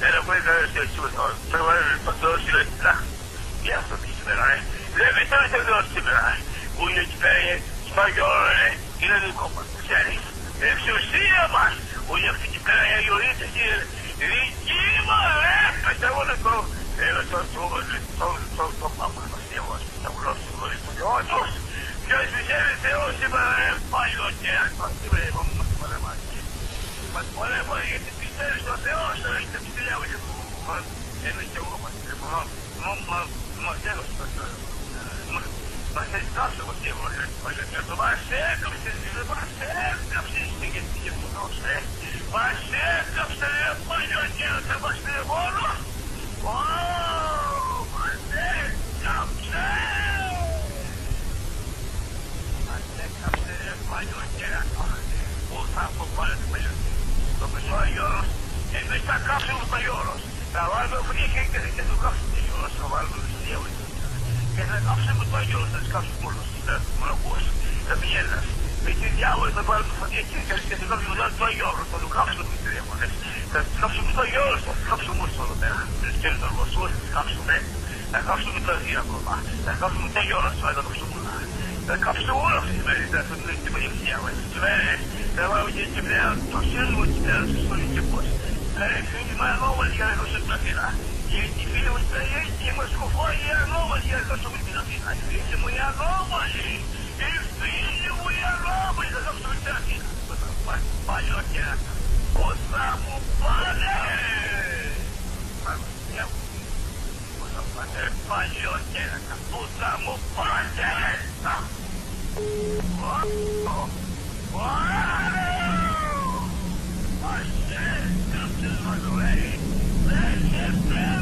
se lo puede saber se sono trovare il fattore là piazza di sperare le mettere se lo sperare voglio sperare spagnole io non compro seri e se sia ma voglio sperare io lì se richiamo eh pensavo che con e lo so trovo sono sono sono mamma ma stiamo stiamo lo so lo so io no io se se lo sperare voglio sperare ma se vogliamo ma vogliamo ma vogliamo che ti pensi lo se lo Ellos, en nuestra casa los mayores. βάλουμε φωνή και θα το κάψουμε το γιο, θα βάλουμε στο διάβολο. Και θα κάψουμε το γιο, θα κάψουμε όλο το μοναχό, θα πηγαίνει. το κάψουμε το γιο, θα το κάψουμε το γιο. Θα κάψουμε το γιο, το πέρα. Δεν ξέρω το γνωστό, θα κάψουμε. Θα το γιο ακόμα. το γιο, θα το κάψουμε όλο. το κάψουμε το το σύνδρομο και το σύνδρομο και το σύνδρομο και το σύνδρομο και το σύνδρομο решить моего возъярка субтина. Идти устоять, мы с куфой яго возъярка субтина. Если мы яго вали, и встали мы яго были за субтина. В полете, по саму поле. В полете, по саму поле. Вот, вот. on the way. Let him down!